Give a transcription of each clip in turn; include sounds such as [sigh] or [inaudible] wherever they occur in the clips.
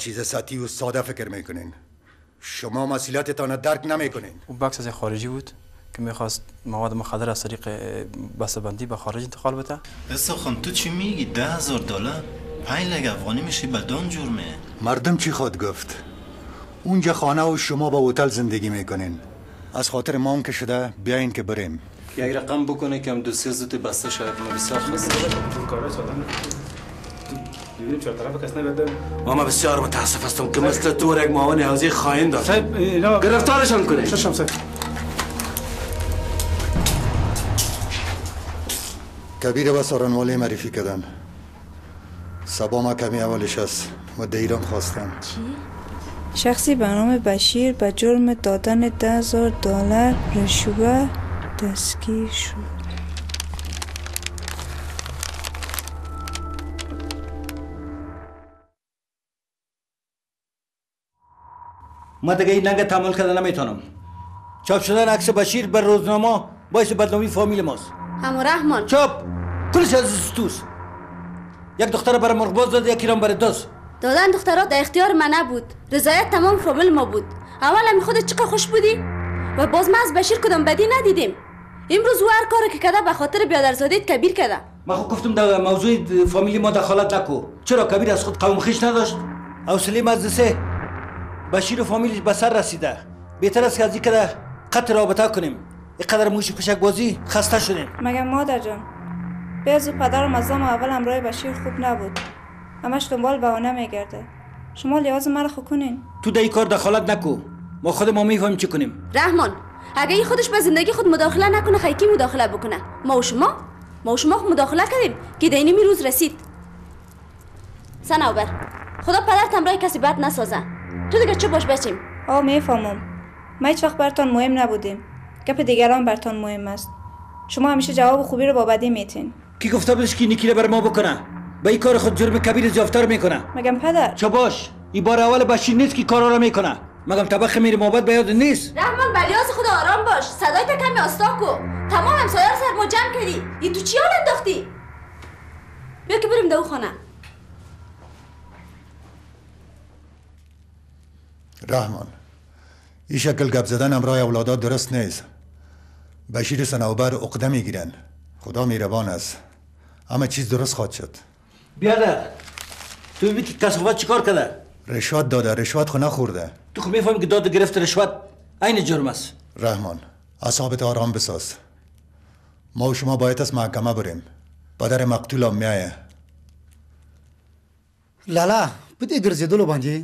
چیز سطحی و ساده فکر می‌کنین. شما مسئولیتتان درک نمی‌کنین. او بکس از خارجی بود که می‌خواست مواد مخدر از طریق بندی به خارج انتقال بده. استخوان تو چی میگی؟ ده هزار دلار؟ پنج لگ افغانی میشی بدون جرمه مردم چی خود گفت؟ اونجا خانه و شما با هتل زندگی می‌کنین. از خاطر ما که شده بیاین که بریم. یک رقم بکنه که هم دو سه زوت بسته شاید ما بسیار خسته ما بسیار متاسف هستم که مثل تو یک معاون حوزی خواهین دارم. گرفتارشان کنه کبیر و سارنوالی معرفی کردن. سبا ما کمی اولش است مدعیران خواستن. چی؟ شخصی به نام بشیر به جرم دادن ده هزار دلار رشوه دستگیر شد. ما دیگه این ننگ تحمل کردن نمی‌تونم. چاپ شدن عکس بشیر بر روزنامه باعث بدنامی فامیل ماست. اما رحمان. چاپ! کلش از توس یک دختر برای مرغ داد یکی رام برای دست دادن دخترات در اختیار من نبود. رضایت تمام فامیل ما بود. اول هم خودت چقدر خوش بودی؟ و باز ما از بشیر کدام بدی ندیدیم. امروز او هر کاری که کده به خاطر بیادرزادیت کبیر کده ما خود گفتم در موضوع فامیلی ما دخالت نکو. چرا کبیر از خود قوم خیش نداشت؟ حوصله مزدسه بشیر و فامیلش به سر رسیده. بهتر است که از این قطع رابطه کنیم. اینقدر موش پشک بازی خسته شدیم. مگه مادر جان بیاز و پدرم از اول همراه بشیر خوب نبود. همش دنبال بهانه میگرده. شما لیاز مرا خو کنین. تو در کار دخالت نکو. ما خود ما می‌فهمیم چی کنیم. رحمان اگه این خودش به زندگی خود مداخله نکنه خیکی مداخله بکنه؟ ما و شما؟ ما و شما مداخله کردیم که دینی می روز رسید. سناوبر خدا پدرت همراه کسی بد نسازه. تو دیگه چه باش بچیم. آه می‌فهمم. ما هیچ وقت برتان مهم نبودیم. گپ دیگران برتان مهم است. شما همیشه جواب خوبی رو با بدی میتین. کی گفته بودش که نیکی بر ما بکنه؟ به این کار خود جرم کبیر زیافتر می‌کنه. مگم پدر. چه باش. این بار اول بشیر نیست که کارا را می‌کنه. مگم طبخ میری محبت به یاد نیست. رحمان بلیاز خدا آرام باش. صدای تا کمی آستا کو. تمام همسایه سر ما جمع کردی. این تو چی حال انداختی؟ بیا که بریم دو خانه. رحمان. این شکل گپ زدن امرای اولادات درست نیست. بشیر سنوبر عقده می‌گیرن. خدا میربان است. همه چیز درست خواد شد. بیادر تو ببین که کسافت چیکار کرده؟ رشوت داده رشوت خو نخورده. تو خب می‌فهمی که داد گرفت رشوت عین جرم است. رحمان اصابت آرام بساز. ما و شما باید از محکمه بریم. پدر مقتول هم میایه لالا په دې ګرځېدلو باندې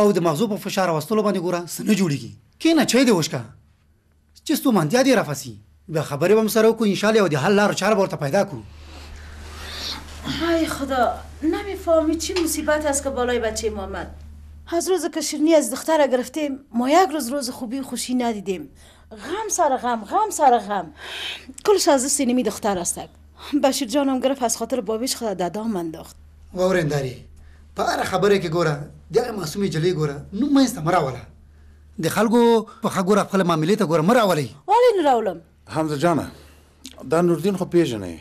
او د مغزو په فشار واستلو باندې ګوره څه نه جوړیږي. کینه چای دی وشکا چې ستومانتیا دی رافسي بیا خبرې به سره وکړو انشالله او د حل لار چاره ورته پیدا کو ای خدا نمی‌فهمی چی مصیبت است که بالای بچه ما آمد. از روز که شیرنی از دختر گرفتیم ما یک روز روز خوبی و خوشی ندیدیم. غم سر غم غم سر غم. کلش از سینمی دختر است. بشیر جانم گرفت از خاطر بابیش خدا ددام انداخت. واورنداري په هر خبره کې ګوره د معصومې جلې ګوره نو مې است مراوله د خلکو په خګوره خپل معاملې ته ګوره مراولي ولی نراولم حمزه جانه دا نوردین خو پیژنې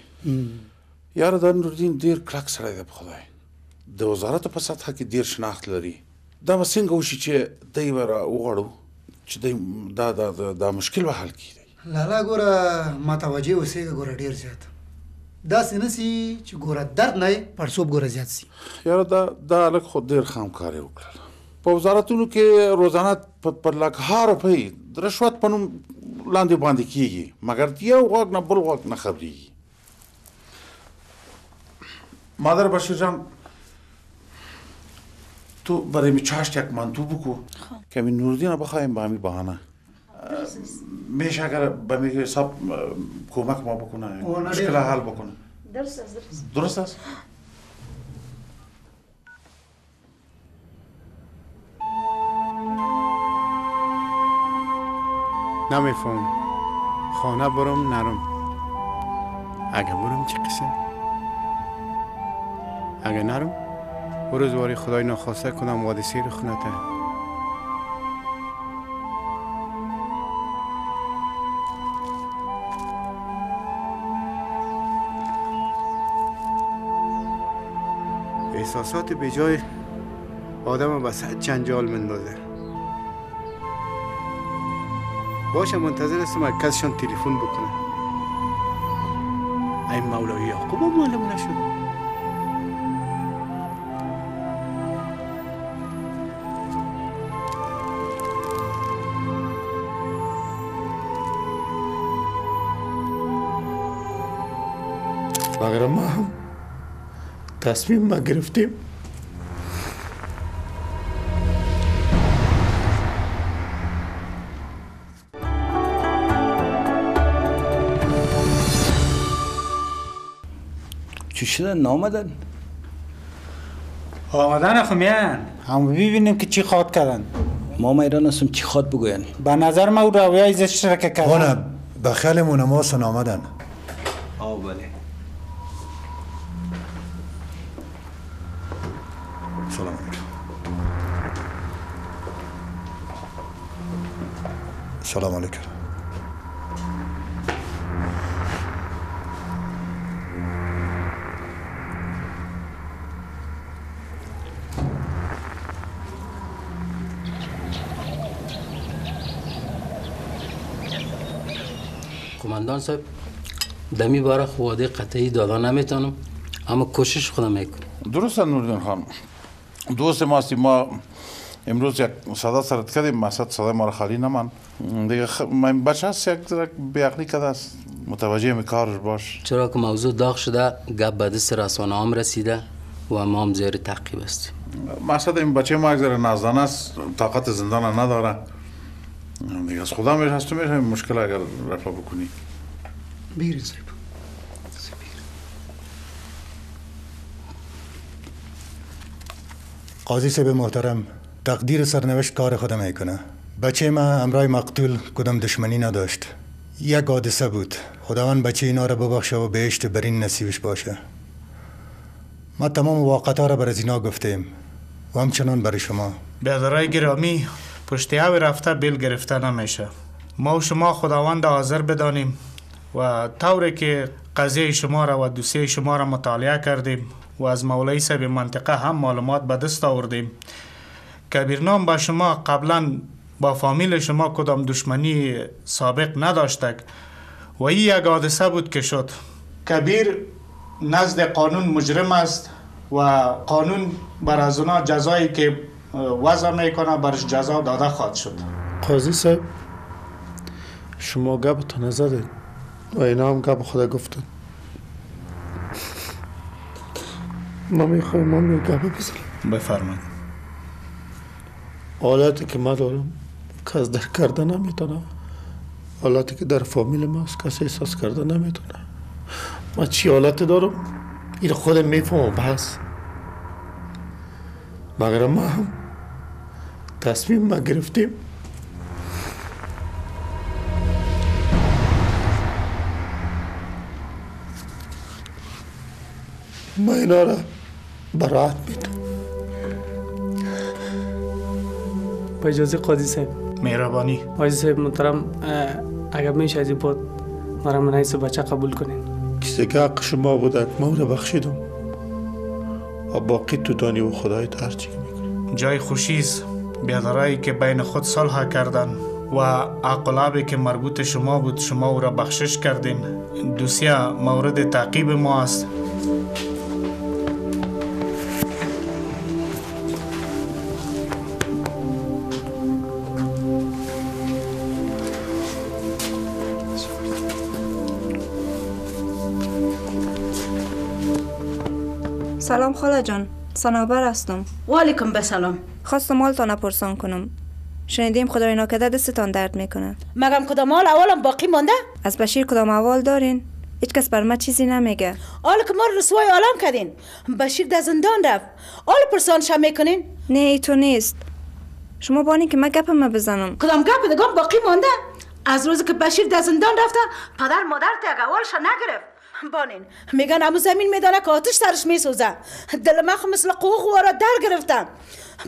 یاره دا نوردین ډیر کلک سړی دی په خدای. د وزارت په سطح کې ډیر شناخت لري. دا به څنګه وشي چې دی به وغواړو چې دا دا دا مشکل به حل کړي لالا ګوره ما توجه اوسېږه ګوره ډیر زیات دا سنسي چې ګوره درد نه پړسوب ګوره زیات سي یاره دا دا الک خو ډیر خامکاري وکړل. په وزارتونو کې روزانه پر لکه روپۍ د رشوت په نوم لاندې باندې کیږي. مګر یو غوږ نه بل غوږ نه خبرېږي. مادر بشیر جان تو برای می چاشت یک منتو بکو. که می نوردین بخوایم با همی بهانه میشه اگر به می حساب کمک ما بکنه مشکل حل بکنه. درست است درست است. نمیفهم خانه برم نرم. اگه برم چه قسم اگه نرم روزواری خدای نخواسته کنم وادی سیر خونته. احساسات به جای آدم صد جنجال مندازه باشه منتظر هستم کسشان تلفن بکنه این مولوی یعقوب هم معلوم نشد. مگر ما هم تصمیم ما گرفتیم. چی شده؟ نامدن؟ آمدن خمیان هم ببینیم که چی خواد کردن. ما میران هستم چی خواد بگوین؟ به نظر ما او رویای زشت را که کردن به خیلی ماسن آمدن. آو بله. سلام علیکم. قماندان صاحب دمی باره خواده قطعی دادن نمی‌تونم اما کوشش خودم می‌کنم. درست نوردین خان دوست ماستی ما امروز یک صدا سرت کردیم مسد صدای ما را خالی نمان. دیگه خ... من بچه هست یک بیعقلی کده است. متوجه می کارش باش. چرا که موضوع داغ شده گپ به دست رسانه هم رسیده و ما هم زیر تعقیب هستیم. مسد این بچه ما یک ذره نازدانه است طاقت زندان نداره. دیگه از خدا میشه هست تو میشه مشکل اگر رفع بکنی. بیرین صاحب قاضی صاحب محترم تقدیر سرنوشت کار خود می‌کنه. بچه ما امرای مقتول کدام دشمنی نداشت. یک حادثه بود. خداوند بچه اینا را ببخشه و بهشت برین نصیبش باشه. ما تمام واقعا را بر از اینا گفتیم. و همچنان برای شما. بیادرای گرامی پشتی رفته بیل گرفته نمیشه. ما و شما خداوند حاضر بدانیم. و طوری که قضیه شما را و دوسیه شما را مطالعه کردیم و از مولای صاحب منطقه هم معلومات به دست آوردیم. کبیرنام با شما قبلا با فامیل شما کدام دشمنی سابق نداشتک و این یک حادثه بود که شد. کبیر نزد قانون مجرم است و قانون بر از اونا جزایی که وضع می‌کنه برش جزا داده خواهد شد. قاضی صاحب شما گپ نزدید و اینا هم گپ خدا گفتن ما می‌خوایم ما گپ بزنیم. بفرمایید. حالتی که ما دارم کس در کرده نمی‌تونه. حالتی که در فامیل ماست کسی احساس کرده نمی‌تونه. ما چی حالتی دارم؟ این خودم می‌فهمم بس. مگر ما هم تصمیم ما گرفتیم؟ ما اینا را میدم با اجازه قاضی صاحب. مهربانی. قاضی صاحب محترم اگر میشه از این بود مرا منعیس بچه قبول کنین. چیزی که حق شما بوده ما را بخشیدم. و باقی تو دانی و خدایت هرچی جای خوشی است. بیادرایی که بین خود صلح کردن و عقلابی که مربوط شما بود شما او را بخشش کردین. دوسیه مورد تعقیب ما است. سلام خاله جان. سنابر هستم. و علیکم بسلام. خواستم مالتان پرسان کنم. شنیدیم خدای ناکده دستتان درد می‌کنه. مگم کدام مال اولم باقی مانده؟ از بشیر کدام اول دارین؟ هیچ کس بر ما چیزی نمیگه. حالا که ما رسوای عالم کردین. بشیر در زندان رفت. حالا پرسانش می‌کنین؟ نه ای تو نیست. شما بانی که من گپ ما بزنم کدام گپ؟ دگم باقی مانده؟ از روزی که بشیر در زندان رفته پدر مادر تگوالش نگرفت. بانین. میگن امو زمین میدانه که آتش سرش میسوزه. دل مخ مثل قوق وارا در گرفتم.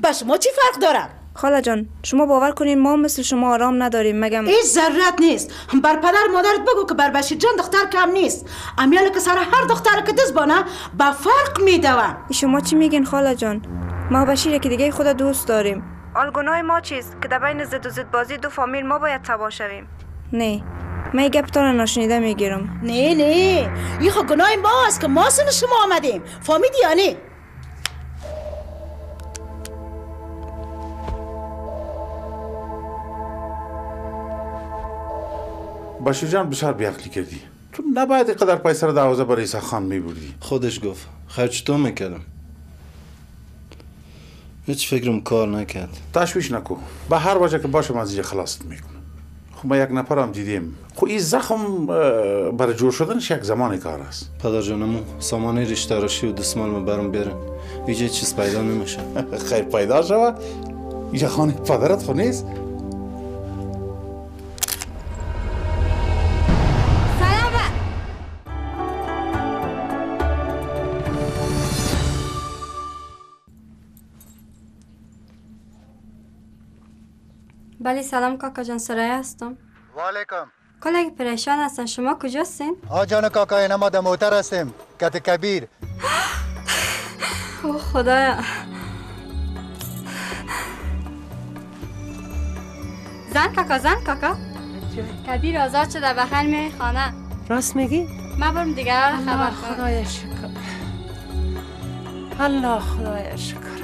با شما چی فرق داره خاله جان شما باور کنین ما مثل شما آرام نداریم مگم هیچ ضرورت نیست. بر پدر مادرت بگو که بر بشیر جان دختر کم نیست. امیال که سر هر دختر که دست بانه با فرق میدوه شما چی میگین خاله جان؟ ما بشیر که دیگه خود دوست داریم. آل گناه ما چیست که در بین زد و زد بازی دو فامیل ما باید تباه شویم؟ نه. من گپ تو را ناشنیده می‌گیرم نه نه. این خود گناه ماست که ما سن شما آمدیم. فهمیدی یا نه؟ بشیر جان بسیار بیعقلی کردی. تو نباید اینقدر پیسه رو دعوازه برای ایسا خان میبردی. خودش گفت. خرج تو می‌کردم. هیچ فکرم کار نکرد. تشویش نکو به هر وجه که باشم از اینجا خلاصت می‌کنم. خب ما یک نفرم دیدیم. خب این زخم برای جور شدنش یک زمان کار است. پدر جانمو سامانه ریش تراشی و دستمال ما برام بیارن. اینجا هیچ چیز پیدا نمیشه. [laughs] خیر پیدا شود. اینجا خانه پدرت خو نیست؟ بله سلام کاکا جان سرایه هستم وعلیکم کلگی پریشان هستن شما کجاستین؟ ها جان کاکا اینا ما در موتر هستیم کت کبیر او خدایا زن کاکا زن کاکا کبیر آزاد شده بخیر میای خانه راست میگی؟ من برم دیگر خبر الله کنم خدای شکر الله خدای شکر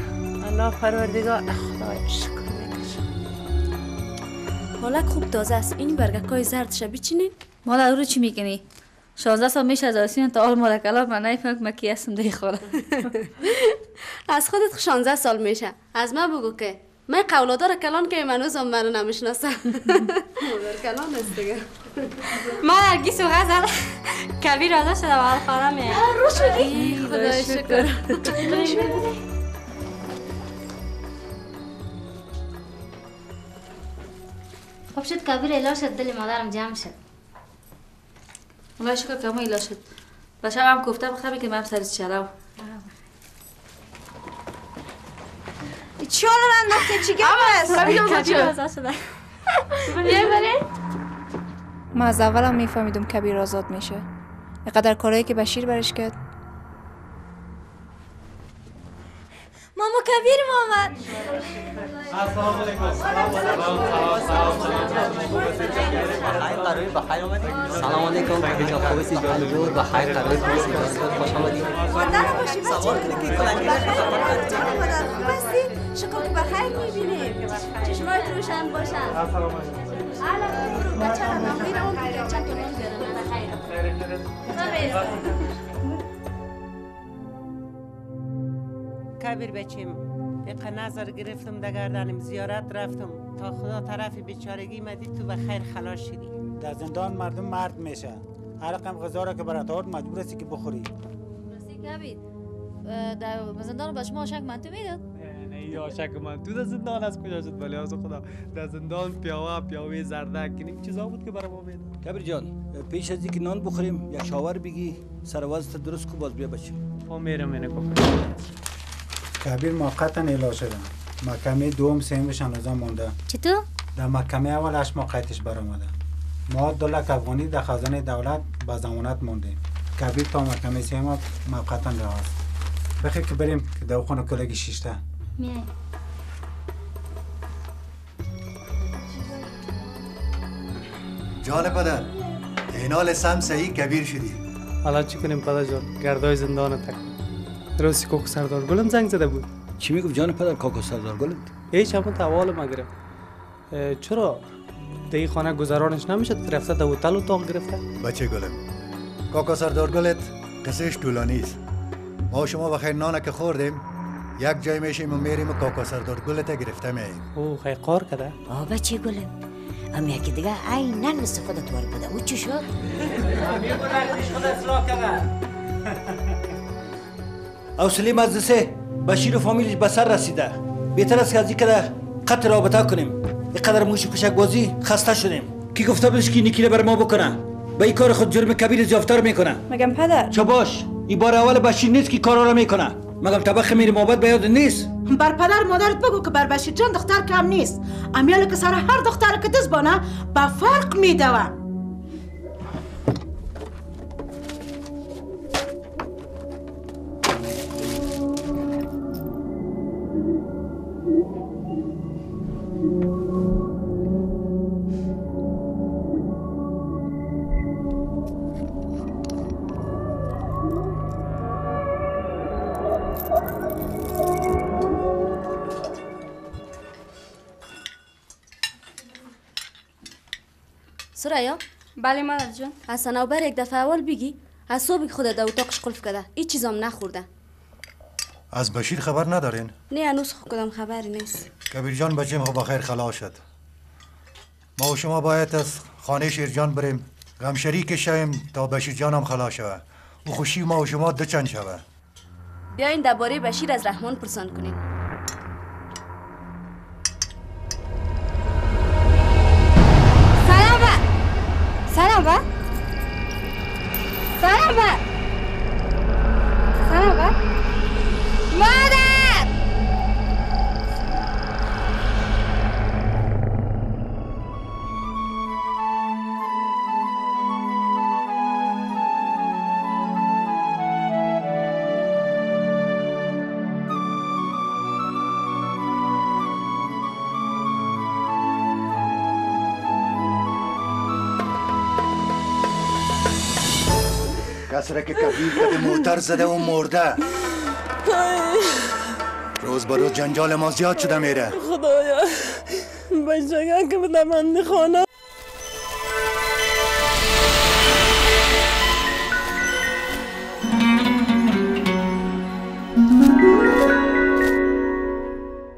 الله پروردگار خدای شکر حالک خوب تازه است این برگکای زرد شبی چینین مادر رو چی می‌کنی؟ 16 سال میشه از آسین تا حال مادر کلام من نفهمم که کی هستم دی خورم [laughs] از خودت 16 سال میشه. از من بگو که من قولادار کلان که من هم منو نمی‌شناسم. مادر کلان است دیگه. ما نرگیس و غزل. کبیر آزاد شده بخیر خانه میای روش میگی؟ خدای شکر. [laughs] خب شد کبیر علاج شد دل مادرم جمع شد الله شکر که همه علاج شد و شب هم گفته بخیر که من سر چلاو چیان رو انداخته چی شده ما از اولم میفهمیدم کبیر آزاد میشه اینقدر کارهایی که بشیر برش کرد ماما کبیر آمد سلام علیکم بچه خوبی جان دور بخیر قرار خوبی بسیار خوش آمدید خدا باشی بچه شکر که بخیر می‌بینیم چشمایت روشن باشن الان برو بچه را نمیره اون دیگه چند تا نون بیارن کبیر بچیم. یک نظر گرفتم در گردنم زیارت رفتم. تا خدا طرف بیچارگی مدید تو به خیر خلاص شدی. در زندان مردم مرد میشه هر رقم غذا را که برات آورد مجبور هستی که بخوری. راستی کبیر. در زندان به شما شک من تو می‌داد. نه یا شک من تو در زندان از کجا شد؟ ولی از خدا. در زندان پیاوه پیاوه زردک این چیزا بود که برای ما می‌داد. کبیر جان پیش از اینکه نان بخوریم یا شاور بگی سر وزت درست کو باز بیا بچه پا میرم اینه کبیر موقتا اعلام شدن. محکمه دوم سیمش هنوزا مونده. چطور؟ در محکمه اولش موقعیتش برآمده. ما دو لک افغانی در خزانه دولت به ضمانت مونده. کبیر تا محکمه سیم موقتا رهاست بخیر که بریم که در خونه کلگی شیشته. میای. جان پدر اینال سم صحیح کبیر شدی. حالا چی کنیم پدر جان؟ گردای زندان تک. روسی کوک سردار گلم زنگ زده بود. چی می‌گفت جان پدر کاکو سردار گلت هیچ همون توال ما گرفت. اه، چرا؟ این خانه گذرانش نمی‌شد؟ که رفته در هتل اتاق گرفته. بچه گلم کاکا سردار گلت قصهش طولانی است. ما و شما بخیر نانه که خوردیم یک جای میشیم و میریم و کاکا سردار گلت گرفته میاییم او خیلی قار کده آه بچه گلم ام یکی دیگه عینا مثل خودت وارد بوده او چی شد؟ [laughs] [laughs] حوصله مجلسه بشیر و فامیلش به سر رسیده. بهتر است که از این قطع رابطه کنیم. اینقدر موش کشک بازی خسته شدیم. کی گفته بودش که نیکی بر ما بکنه؟ به این کار خود جرم کبیر زیافتر می‌کنه. مگم پدر؟ چه باش این بار اول بشیر نیست که کارا را می‌کنه. مگم طبخ میری محبت به یاد نیست. بر پدر مادرت بگو که بر بشیر جان دختر کم نیست. امیال که سر هر دختر که دست بانه به فرق میدوه سریا بله مادر جان از سنوبر یک دفعه اول بگی از صبح که خودت در اتاقش قلف کرده هیچ چیزام نخورده. از بشیر خبر ندارین؟ نه هنوز خود کدام خبری نیست. کبیر جان بچه خب بخیر خلاص شد. ما و شما باید از خانه شیرجان بریم. غم شریک شویم تا بشیر جان هم خلاص شود و خوشی ما و شما دو چند شود بیاین درباره بشیر از رحمان پرسان کنین سلام با سلام با سلام با مادر کسره که کبیر به موتر زده و مرده. روز به روز جنجال ما زیاد شده میره. خدایا بچگاه که به من خانه